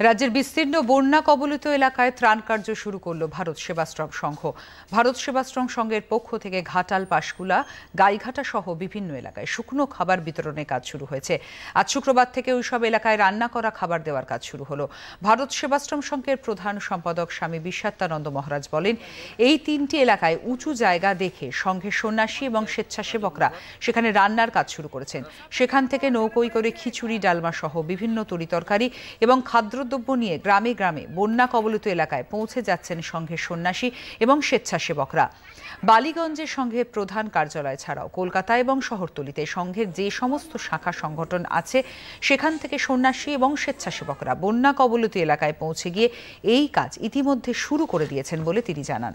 রাজ্যের বিস্তীর্ণ বন্যা কবলিত এলাকায় ত্রাণ কার্য শুরু করল ভারত সেবাশ্রম সংঘ। ভারত সেবাশ্রম সংঘের পক্ষ থেকে ঘাটাল, পাশকুলা, গাইঘাটা সহ বিভিন্ন এলাকায় শুকনো খাবার বিতরণের কাজ শুরু হয়েছে। আজ শুক্রবার থেকে ওইসব এলাকায় রান্না করা খাবার দেওয়ার কাজ শুরু হলো। ভারত সেবাশ্রম সংঘের প্রধান সম্পাদক স্বামী বিশ্বাত্তানন্দ মহারাজ বলেন, এই তিনটি এলাকায় উঁচু জায়গা দেখে সংঘের সন্ন্যাসী এবং স্বেচ্ছাসেবকরা সেখানে রান্নার কাজ শুরু করেছেন। সেখান থেকে নৌকোই করে খিচুড়ি, ডালমা সহ বিভিন্ন তরিতরকারি এবং খাদ্যদ্রব্য নিয়ে গ্রামে গ্রামে বন্যা কবলিত এলাকায় পৌঁছে যাচ্ছেন সংঘের সন্ন্যাসী এবং স্বেচ্ছাসেবকরা। বালিগঞ্জের সংঘের প্রধান কার্যালয় ছাড়াও কলকাতা এবং শহরতলিতে সংঘের যে সমস্ত শাখা সংগঠন আছে, সেখান থেকে সন্ন্যাসী এবং স্বেচ্ছাসেবকরা বন্যা কবলিত এলাকায় পৌঁছে গিয়ে এই কাজ ইতিমধ্যে শুরু করে দিয়েছেন বলে তিনি জানান।